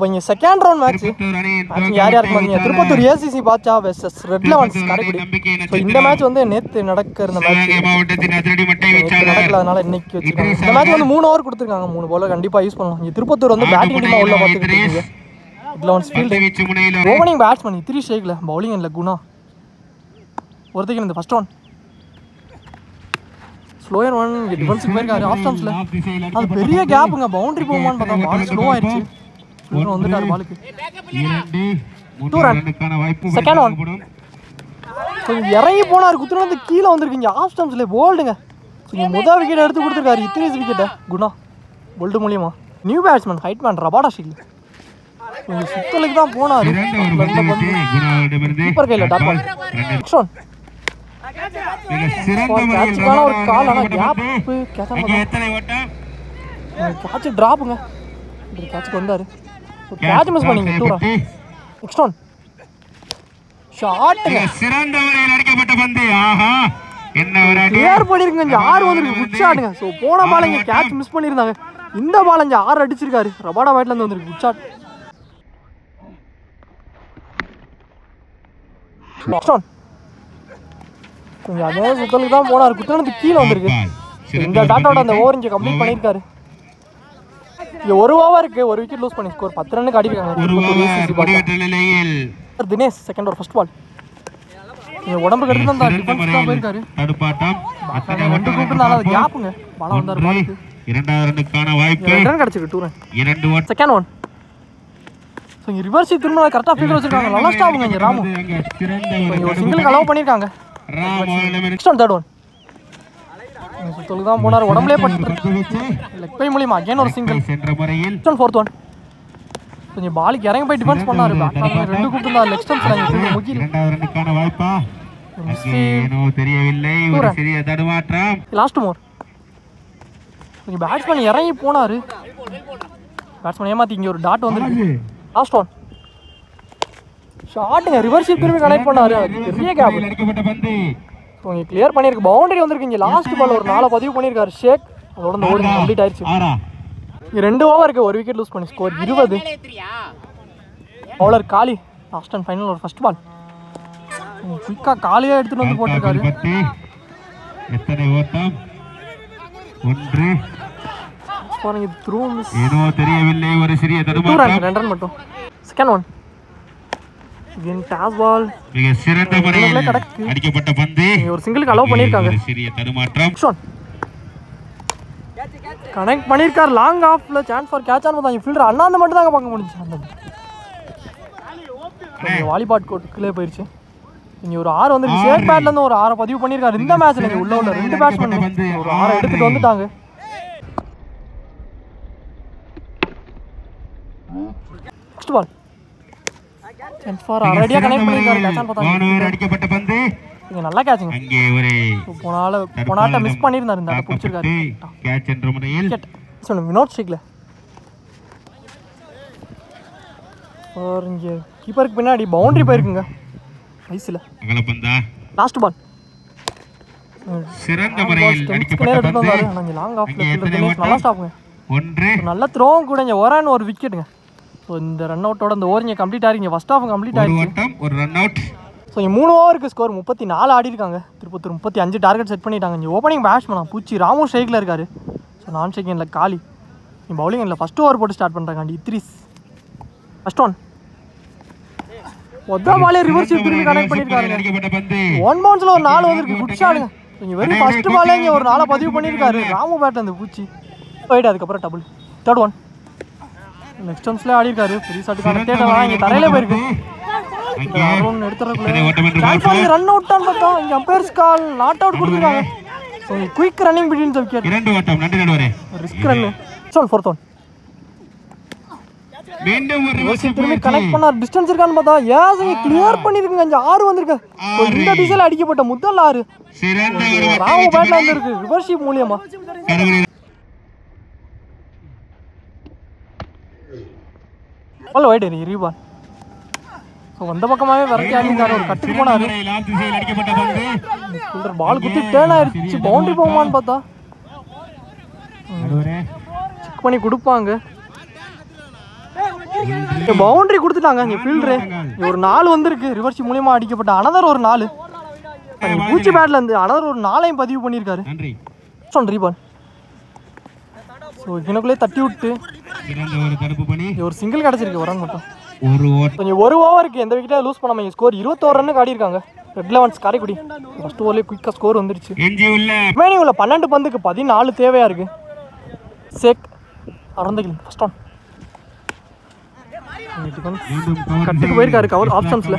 இப்போ இங்கே second round match யார் யாருக்கு பார்த்தீங்க Tirupattur ACC பாச்சா versus red elevens Karaikudi so இந்த மேட்ச் வந்து நேற்று நடக்கிற இந்த மேட்ச் சிவகங்கை மாவட்டத்தின் அதிரடி மட்டை நேற்று வீச்சாளர். நடக்கல அதனால இன்னைக்கு வச்சிருக்காங்க இந்த மேட்ச் வந்து மூணு ஓவர் கொடுத்துருக்காங்க. மூணு பாலர் கண்டிப்பாக யூஸ் பண்ணலாம். இங்கே திருப்பத்தூர் வந்து பேட்டிங் டீமாக உள்ள பார்த்துக்கிட்டு red elevens field opening batsman three ஸ்ட்ரைக்கில் பவுலிங் இல்லை குணா. ஒருத்தைக்கு இந்த ஃபர்ஸ்ட் ஒன் ஸ்லோயர் ஒன் டிஃபென்ஸுக்கு போயிருக்காரு. ஆஃப் ஸ்டம்ஸில் அது பெரிய கேப்புங்க பவுண்டரி போகுமான்னு பார்த்தா பால் ஸ்லோ ஆயிடுச்சு வந்துட்டார் பாலுக்கு. one. வழங்கப்படும். கொஞ்சம் இறங்கி போனார் குத்துன வந்து கீழே வந்திருக்கீங்க. ஆஃப் ஸ்டம்ஸில் போல்டுங்க முதல் விக்கெட் எடுத்து கொடுத்துருக்காரு இத்திரிஸ் விக்கெட்டை குணா போல்டு மூலியமா. நியூ பேட்ஸ்மேன் ஹைட் மேன் ரபாடா ஷீல். சுத்தலுக்கு தான் போனார். கீப்பர் கையில் இரண்டு. நெக்ஸ்ட் ஒன் ஒரு கால் ஆனால் கேப்பு கேட்ச் ட்ராப்புங்க கேட்சுக்கு வந்தார். கேட்ச் மிஸ் பண்ணீங்க டூ ரன் நெக்ஸ்ட் ஒன் மிக சிறந்த முறையில் அடிக்கப்பட்ட பந்து. ஆஹா. என்ன ஒரு அடி. கிளியர் பண்ணிருக்குங்க இங்க. ஆறு வந்திருக்கு. குட் ஷாட்டுங்க ஸோ போன பால் இங்க கேட்ச் மிஸ் பண்ணியிருந்தாங்க. இந்த பால் இங்க ஆறு அடிச்சிருக்காரு. ரபாடா பேட்ல இருந்து வந்திருக்கு. குட் ஷாட் நெக்ஸ்ட் ஒன் கொஞ்சம் அதே சுத்தலுக்கு தான் போனார். குத்தனது கீழே வந்திருக்கு. இந்த டாட்டாவோட அந்த ஓவர் இங்க கம்ப்ளீட் பண்ணியிருக்காரு. இங்க ஒரு ஓவருக்கு ஒரு விக்கெட் லூஸ் பண்ணி ஸ்கோர் பத்து ரன்னுக்கு அடிக்கிறாங்க. Dinesh second over first ball எடுத்து தான் சிறந்த டிஃபென்ஸ் தான் போயிருக்காரு. தடுப்பாட்டம். ரெண்டு ஓட்டம் கூப்பிட்டு அது கேப்புங்க பாலம் வந்தார் பாலுக்கு இரண்டாவது ரன்னுக்கான வாய்ப்பு. ரன் கிடச்சிருக்கு டூ ரன் இரண்டு ஓட்டம் செகண்ட் ஒன் ஸோ இங்கே ரிவர்ஸ் திரும்ப கரெக்டாக ஃபீல்டர் வச்சிருக்காங்க. நல்லா ஸ்டாப்புங்க இங்கே ராமு. ஒரு சிங்கிளுக்கு அலோவ் பண்ணியிருக்காங்க நெக்ஸ்ட் ஒன் தேர்ட் ஒன் சுத்தலுக்கு தான் போனார். உடம்புலே பட்டு லெக் பை மூலியமா. அகைன் ஒரு சிங்கிள் சென்ற முறையில் ஃபோர்த் ஒன் கொஞ்சம் பாலுக்கு இறங்கி போய் டிஃபென்ஸ் பண்ணாரு. ரெண்டு கூப்பிட்டு லெக் ஸ்டம்ஸ் முக்கிய இரண்டாவது ரன்னுக்கான வாய்ப்பா. அங்கே ஏனோ தெரியவில்லை. ஒரு சிறிய தடுமாற்றம். லாஸ்ட் மோர் கொஞ்சம் பேட்ஸ்மேன் இறங்கி போனாரு. பேட்ஸ்மேன் ஏமாத்தி இங்கே ஒரு டாட் வந்துருக்கு. லாஸ்ட் ஒன் ஷாட்டுங்க ரிவர்ஸ் திரும்பி கனெக்ட் பண்ணாரு. பெரிய கேப் ஸோ இங்கே கிளியர் பண்ணியிருக்கு. பவுண்டரி வந்திருக்கு லாஸ்ட் பால் ஒரு நாளை பதிவு பண்ணியிருக்காரு. ஷேக் அதோட இந்த ஓவர் கம்ப்ளீட் ஆயிடுச்சு. ரெண்டு ஓவருக்கு ஒரு விக்கெட் லூஸ் பண்ணி ஸ்கோர் இருபது. பவுலர் காலி. லாஸ்ட் அண்ட் ஃபைனல் ஒரு ஃபர்ஸ்ட் பால் குயிக்காக காலியாக எடுத்துகிட்டு வந்து போட்டிருக்காரு. எத்தனை ஓட்டம்? ஒன்று. பாருங்க த்ரூ மிஸ் ஏனோ தெரியவில்லை. ஒரு சிறிய தடுமாற்றம். ரெண்டு ரன் மட்டும். Second one again toss ball மிக சிறந்த முறையில் கிடக்கு. அடிக்கப்பட்ட பந்து. இங்கே ஒரு சிங்கிளுக்கு அலோவ் பண்ணியிருக்காங்க. ஒரு சிறிய தடுமாற்றம். கனெக்ட் பண்ணியிருக்காரு. லாங் ஆஃப்ல சான்ஸ் ஃபார் கேட்ச் ஆன் பார்த்தாங்க ஃபீல்டர் அண்ணாந்து மட்டும் தாங்க பார்க்க முடிஞ்சு. அந்த வாலிபாட் கோட்டுக்குள்ளே போயிடுச்சு இங்க ஒரு ஆறு வந்து ஷேக் பேட்ல இருந்து ஒரு ஆறை பதிவு பண்ணியிருக்காரு. இந்த மேட்ச்ல உள்ள உள்ள ரெண்டு பேட்ஸ்மேன் ஒரு ஆறை எடுத்துட்டு வந்துட்டாங்க நெக்ஸ்ட் பால் ஃபார் அரடியா கனெக்ட் பண்ணியிருக்காரு கேட்ச் ஆன் பார்த்தாங்க வானூர் அடிக்கப்பட்ட பந்து. இங்க நல்லா கேட்சுங்க அங்கே ஒரு போனால போனாட்ட மிஸ் பண்ணியிருந்தாரு இந்த பிடிச்சிருக்காரு. கேட்ச் என்ற முறையில் விக்கெட் சொல்லு வினோத் ஸ்ட்ரிக்ல ஒரு இங்கே கீப்பருக்கு பின்னாடி பவுண்டரி போயிருக்குங்க. ஐஸில் அகலப்பந்தா லாஸ்ட் பால் சிறந்த முறையில் அடிக்கப்பட்ட பந்து. லாங் ஆஃப்ல நல்லா ஸ்டாப்புங்க ஒன்று. நல்ல த்ரோவும் கூட இங்கே ஒரு விக்கெட்டுங்க ஸோ இந்த ரன் அவுட்டோட இந்த ஓவர் இங்கே கம்ப்ளீட் ஆகிருங்க ஃபஸ்ட் ஆஃப் கம்ப்ளீட் ஓட்டம் ஒரு ரன் அவுட் ஸோ இங்கே மூணு ஓவருக்கு ஸ்கோர் முப்பத்தி நாலு ஆடி இருக்காங்க திருப்பத்தூர் முப்பத்தி அஞ்சு டார்கெட் செட் பண்ணிட்டாங்க. இங்கே ஓப்பனிங் பேட்ஸ்மேனா பூச்சி ராமு ஷேக்கில் இருக்காரு. ஸோ நான் ஷேக்கில் காலி. நீ பவுலிங் இல்லை ஃபஸ்ட் ஓவர் போட்டு ஸ்டார்ட் பண்ணுறாங்க இத்ரிஸ் ஃபஸ்ட் ஒன் ஒத்தா பாலே ரிவர்ஸ் திரும்பி கனெக்ட் பண்ணியிருக்காருங்க ஒன் பவுன்ஸில் ஒரு நாலு வந்திருக்கு குட் ஷாட்டுங்க இங்கே வெறும் ஃபர்ஸ்ட் பாலே இங்கே ஒரு நாளை பதிவு பண்ணியிருக்காரு ராமு பேட் அந்த பூச்சி. போயிட்டு அதுக்கப்புறம் டபுள் தேர்ட் ஒன் நெக்ஸ்ட் ஒன்ஸ்லேயே ஆடி இருக்காரு பெரிய ஷாட்டுக்கான தேட்டர் இங்கே தரையில போயிருக்கு. ரன் எடுத்துறதுக்குள்ள வாங்கி ரன் அவுட்டான்னு பார்த்தோம். இங்கே அம்பையர்ஸ் கால் நாட் அவுட் கொடுத்துருக்காங்க. So quick running between the wicket இரண்டு ஓட்டம் நன்றி நடுவரே ரிஸ்க் ரன் சொல் ஃபோர்த் ஒன் மீண்டும் திரும்பி கனெக்ட் பண்ணார். டிஸ்டன்ஸ் இருக்கான்னு பார்த்தா ஏஸ் இங்கே கிளியர் பண்ணிருக்குங்க. அஞ்சு ஆறு வந்திருக்கு. இந்த திசையில் அடிக்கப்பட்ட முதல் ஆறு. ராமு பேட்ல வந்திருக்கு. ரிவர்ஷிப் மூலியமா. பால் வைட் ரீபால் ஸோ அந்த பக்கமாகவே விரட்டி ஆடிருக்காரு ஒரு கட்டுக்கு போனாரு பால் குத்தி டேர்ன் ஆயிருச்சு பவுண்டரி போகுமான்னு பார்த்தா செக் பண்ணி கொடுப்பாங்க பவுண்டரி கொடுத்துட்டாங்க இங்கே ஃபீல்டரு ஒரு நாலு வந்திருக்கு ரிவர்ஸ் மூலியமா அடிக்கப்பட்ட அனதர் ஒரு நாலு பூச்சி பேட்ல இருந்து அனதர் ஒரு நாளையும் பதிவு பண்ணியிருக்காரு ரீபால் ஸோ இங்கனக்குள்ளே தட்டி விட்டு சிறந்த ஒரு தடுப்பு பணி. ஒரு சிங்கிள் கிடச்சிருக்கு ஒரு ரன் மட்டும். ஒரு ஓட்ட கொஞ்சம் ஒரு ஓவருக்கு எந்த விக்கெட்டே லூஸ் பண்ணாம ஸ்கோர் இருபத்தோரு ரன்னு ஆடிருக்காங்க ரெட் லெவன்ஸ் காரைக்குடி. ஃபர்ஸ்ட் ஓவர்லேயே குயிக்காக ஸ்கோர் வந்துருச்சு. எஞ்சி உள்ள. பன்னெண்டு பந்துக்கு பதினாலு தேவையா இருக்கு. சேக் அறந்தகில் ஃபர்ஸ்ட் ஒன் கட்டுக்கு போயிருக்காரு கவர் ஆப்ஷன்ஸ்ல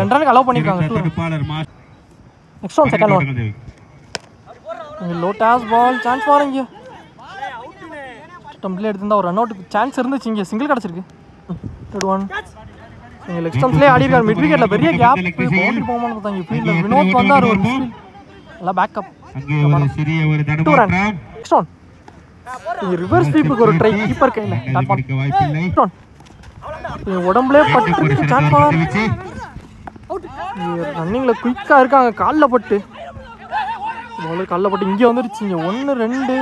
ரெண்டு ரன் அலோவ் பண்ணிருக்காங்க. Next one second one low toss ball chance பாருங்க ஸ்டம்பில் எடுத்திருந்தா ஒரு ரன் அவுட்டுக்கு சான்ஸ் இருந்துச்சு இங்கே. சிங்கிள் கிடச்சிருக்கு. தேர்ட் ஒன் இங்கே லெக் ஸ்டம்ப்ஸ்லேயே ஆடி இருக்காரு. மிட் விக்கெட்ல பெரிய கேப் பவுண்டரி போகமான்னு பார்த்தா இங்கே ஃபீல்டில் வினோத் வந்தார். ஒரு நல்லா பேக்கப் டூ ரன் தடுமாற்றம் நெக்ஸ்ட் ஒன் இங்கே ரிவர்ஸ் ஸ்வீப்புக்கு ஒரு ட்ரை கீப்பர் கையில். உடம்புலே பட்டு சான்ஸ் வீச்சு. ரன்னிங்கில் குயிக்காக இருக்காங்க. காலில் பட்டு. காலில் பட்டு. இங்கே வந்துருச்சு. இங்கே ஒன்று ரெண்டு.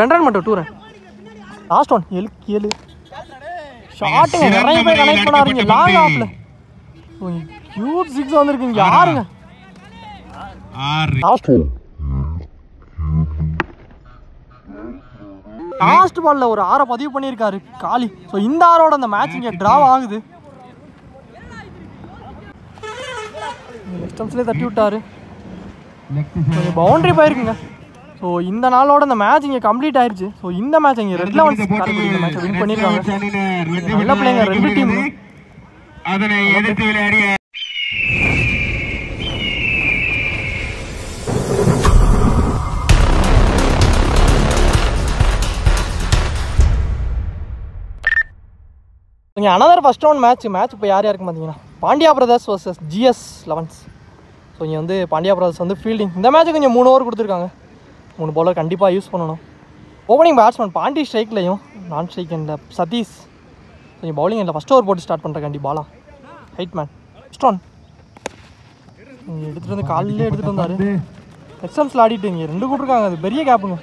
ரெண்டு ரன் மட்டும் டூ ரன் லாஸ்ட் ஒன் ஏழு. ஏழு ஷாட்டுங்க நிறைய பேர் கனெக்ட் பண்ணாருங்க லாங் ஆஃப்ல கியூட் சிக்ஸ் வந்திருக்குங்க யாருங்க லாஸ்ட் லாஸ்ட் பால்ல ஒரு ஆறை பதிவு பண்ணியிருக்காரு காலி. ஸோ இந்த ஆரோட அந்த மேட்ச் இங்கே டிராவ் ஆகுது. லெஃப்ட் தட்டி விட்டாரு. கொஞ்சம் பவுண்டரி போயிருக்குங்க. ஸோ இந்த நாளோட இந்த மேட்ச் இங்கே கம்ப்ளீட் ஆயிருச்சு. ஸோ இந்த மேட்ச் இங்கே ரெட் லெவன்ஸ் இந்த மேட்சை வின் பண்ணியிருக்காங்க நல்ல பிள்ளைங்க ரெண்டு டீம் அதனை எதிர்த்து விளையாடிய இங்கே another first round match match இப்போ யார் யாருக்கு பார்த்தீங்கன்னா Pandya brothers versus GS elevens so இங்கே வந்து பாண்டியா பிரதர்ஸ் வந்து ஃபீல்டிங் இந்த மேட்ச் கொஞ்சம் மூணு ஓவர் கொடுத்துருக்காங்க. மூணு பவுலர் கண்டிப்பாக யூஸ் பண்ணணும். Opening batsman Pandi ஸ்ட்ரைக்லையும் non strike எண்டில் சதீஷ். கொஞ்சம் பவுலிங் எண்டில் ஃபஸ்ட் ஓவர் போட்டு ஸ்டார்ட் பண்ணுற கண்டி பாலா. ஹைட் மேன் ஸ்டோன் இங்கே எடுத்துகிட்டு வந்து காலையிலே எடுத்துகிட்டு வந்தார். எக்ஸாம்ஸில் ஆடிட்டு இங்கே ரெண்டு கூட்டிருக்காங்க அது பெரிய கேப்புங்க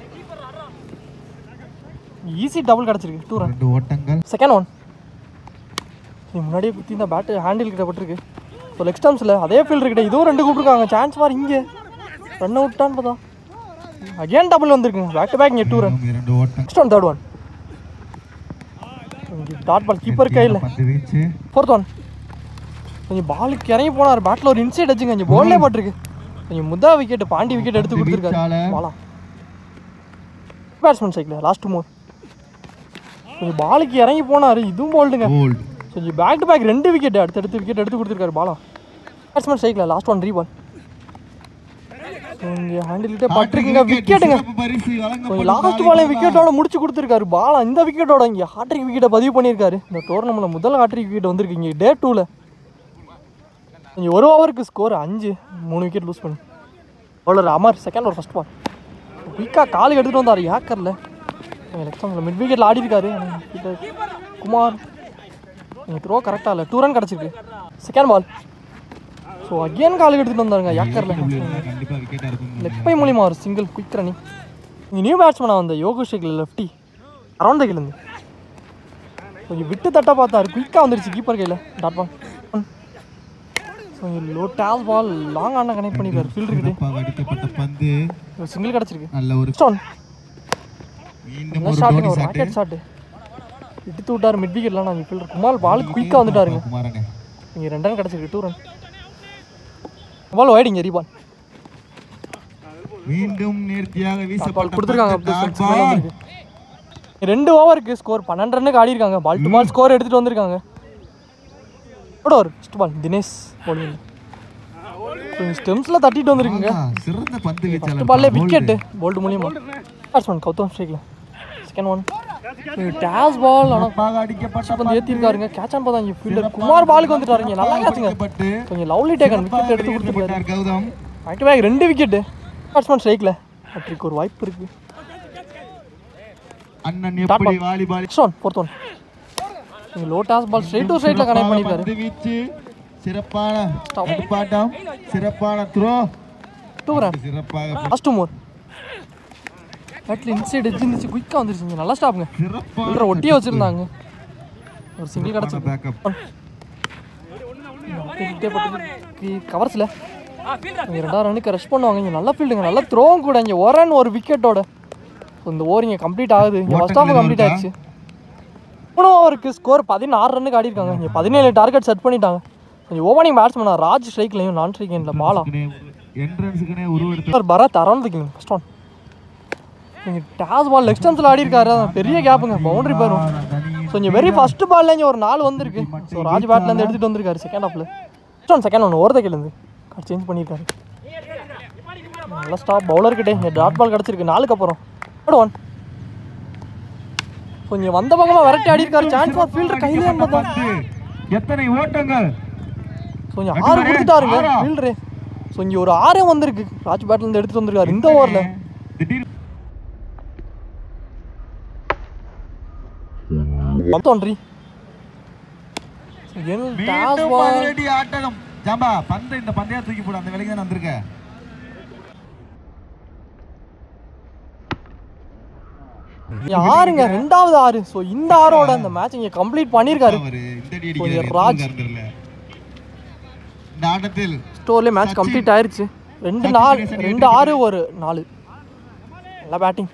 ஈஸி டபுள் கிடச்சிருக்கு. டூ ரன் ஓட்டங்கள். செகண்ட் ஒன் முன்னாடியே குத்தி இந்த பேட்டு ஹேண்டில் கிட்ட பட்டிருக்கு. ஸோ லெக் ஸ்டம்ஸில் அதே ஃபீல்டர் கிட்ட இதுவும் ரெண்டு கூப்பிட்டுருக்காங்க. சான்ஸ் பார் இங்கே. ரன் அவுட்டான்னு பார்த்தா அகேன் டபுள் வந்திருக்குங்க. பேக் டு பேக் இங்கே two run next one third one dot ball keeper கையில். ஃபோர்த் ஒன் கொஞ்சம் பாலுக்கு இறங்கி போனார். பேட்டில் ஒரு இன்சைட் வச்சுங்க கொஞ்சம் போல்லே பட்டிருக்கு. கொஞ்சம் முத்தா விக்கெட் பாண்டி விக்கெட் எடுத்து கொடுத்துருக்காரு. பாலா பேட்ஸ்மேன் சைக்கிள் லாஸ்ட் மோர் கொஞ்சம் பாலுக்கு இறங்கி போனார். இதுவும் போல்டுங்க கொஞ்சம் பேக் டு பேக் ரெண்டு விக்கெட் அடுத்தடுத்து விக்கெட் எடுத்து கொடுத்துருக்காரு. பாலா பேட்ஸ்மேன் ஸ்ட்ரைக்கில் லாஸ்ட் ஒன் ரீபால் இங்கே ஹேண்டில்கிட்டே பட்டிருக்குங்க. விக்கெட்டுங்க கொஞ்சம் லாஸ்ட் பாலே விக்கெட்டோட முடிச்சு கொடுத்துருக்காரு. பாலா இந்த விக்கெட்டோட இங்கே ஹாட்ரிக் விக்கெட்டை பதிவு பண்ணியிருக்காரு. இந்த டோர்னமெண்ட்டில் முதல் ஹாட்ரிக் விக்கெட் வந்திருக்கு. இங்கே டே டூவில் இங்கே ஒரு ஓவருக்கு ஸ்கோர் அஞ்சு. மூணு விக்கெட் லூஸ் பண்ணி. பவுலர் அமர் செகண்ட் ஒரு ஃபர்ஸ்ட் பால் குயிக்காக காலுக்கு எடுத்துகிட்டு வந்தார். ஏக்கரில் எலெக்ஷனில் மிட் விக்கெட்டில் ஆடி இருக்காரு ஆனா கிட்ட குமார். த்ரோ கரெக்டாக இல்லை. டூ ரன் கிடச்சிருக்கு. செகண்ட் பால் ஸோ அகேன் காலுக்கு எடுத்துகிட்டு வந்தாருங்க இருக்கும் லெக் பை மூலியமா ஒரு சிங்கிள் குயிக் ரன்னிங் இங்கே நியூ பேட்ஸ்மேனாக வந்த யோகேஷில் லெஃப்டி அரௌண்ட் த கிலேருந்து கொஞ்சம் விட்டு தட்ட பார்த்தாரு. குயிக்காக வந்துருச்சு கீப்பர் கையில். Dot ball so low toss ball long ஆன கனெக்ட் பண்ணிருக்காரு. கிட்டே சிறப்பாக அடிக்கப்பட்ட பந்து சிங்கிள் கிடச்சிருக்கு. நல்ல ஒரு ஸ்டோன் ஷாட்டுங்க ஒரு ராக்கெட் ஷாட்டு எடுத்து விட்டாரு மிட் விக்கெட்லாம் நாங்கள் ஃபீல்டர் குமார் பால் குயிக்காக வந்துட்டாருங்க. இங்கே ரெண்டு ரன் கிடச்சிருக்கு. டூ ரன் பால் வைடிங்க ரீபால் மீண்டும் நேர்த்தியாக வீசப்பட்ட கொடுத்துருக்காங்க. ரெண்டு ஓவருக்கு ஸ்கோர் பன்னெண்டு ரன்னுக்கு ஆடி இருக்காங்க. பால் டு பால் ஸ்கோர் எடுத்துட்டு வந்திருக்காங்க. ஒரு ஃபஸ்ட் பால் தினேஷ். கொஞ்சம் ஸ்டெம்ஸில் தட்டிட்டு வந்திருக்குங்க. சிறந்த பந்து வீச்சாளர் பால்லே விக்கெட்டு போல்டு மூலியமா. பேட்ஸ்மேன் கௌதம் ஸ்ட்ரைக்கில் செகண்ட் ஒன் டேஸ் பால் ஆனால் வந்து ஏற்றிருக்காருங்க கேட்ச் ஆன் பார்த்தா இங்கே ஃபீல்டர் குமார் பாலுக்கு வந்துட்டாருங்க. நல்லா கேட்சுங்க கொஞ்சம் லவ்லி டேக்கன் விக்கெட் எடுத்து கொடுத்துருக்காரு. கௌதம். பேக் டு பேக் ரெண்டு விக்கெட்டு பேட்ஸ்மேன் ஸ்ட்ரைக்கில் அட்ரிக்கு ஒரு வாய்ப்பு இருக்குது அண்ணன் எப்படி volleyball next one fourth one low toss ball straight to ஸ்ட்ரைட்டில் connect பந்து வீச்சு சிறப்பான தடுப்பாட்டம் சிறப்பான த்ரோ டூ ரன் சிறப்பாக லாஸ்ட் மோர் பேட்டில் இன்சைடு எட்ஜ் இருந்துச்சு குயிக்காக வந்துருச்சுங்க நல்லா ஸ்டாப்புங்க உள்ளே ஒட்டியே வச்சுருந்தாங்க. ஒரு சிங்கிள் கிடச்சி. கவர்ஸில் இங்கே ரெண்டாவது ரனுக்கு ரஷ் பண்ணுவாங்க. இங்கே நல்ல ஃபீல்டுங்க நல்ல த்ரோவும் கூட. இங்கே ஒரு ரன் ஒரு விக்கெட்டோட இந்த ஓவர் இங்கே கம்ப்ளீட் ஆகுது. இங்கே ஃபஸ்ட் ஆஃப் கம்ப்ளீட் ஆயிடுச்சு. மூணு ஓவருக்கு ஸ்கோர் பதினாறு ரன்னுக்கு ஆடி இருக்காங்க. இங்கே பதினேழு டார்கெட் செட் பண்ணிட்டாங்க. கொஞ்சம் ஓப்பனிங் பேட்ஸ்மேனா ராஜ் ஸ்ட்ரைக்லையும் நான் ஸ்ட்ரைக் எண்டில் Bala Bharat around first one இங்கே டாஸ் பால் லெக் ஸ்டம்ஸில் ஆடி இருக்காரு அதான் பெரிய கேப்புங்க பவுண்டரி போயிடும் ஸோ இங்கே வெரி ஃபர்ஸ்ட் பால்ல இங்கே ஒரு நாலு வந்திருக்கு. ஸோ ராஜ் பேட்லேருந்து எடுத்துகிட்டு வந்திருக்காரு செகண்ட் ஹாஃபில் first one second one over தக்கிலேருந்து guard change பண்ணியிருக்காரு. நல்ல ஸ்டாப் பவுலர்கிட்டே இங்கே டாட் பால் கிடச்சிருக்கு. நாலுக்கு அப்புறம். ஒன் இங்கே வந்த பக்கமாக விரட்டி ஆடி இருக்காரு சான்ஸ் ஃபார் ஃபீல்டர் கையிலே. எத்தனை ஓட்டங்கள்? இங்கே ஆறு கொடுத்துட்டாருங்க. ஃபீல்டரு ஸோ இங்கே ஒரு ஆறே வந்திருக்கு. ராஜ் பேட்லேருந்து எடுத்துகிட்டு வந்திருக்காரு. இந்த ஓவரில் தோன்றி. ஆட்டகம். ஜாம்பா பந்தை இந்த பந்தையா தூக்கி போடு அந்த வேலைக்கு தான் வந்திருக்க ஆறுங்க ரெண்டாவது ஆறு. ஸோ இந்த மேட்ச் இங்கே கம்ப்ளீட் அடிக்கிறாரு ராஜ். ஸ்டோர்லேயே மேட்ச் கம்ப்ளீட் ஆயிருச்சு. ரெண்டு நாலு ரெண்டு ஆறு ஒரு நாலு. நல்லா பேட்டிங்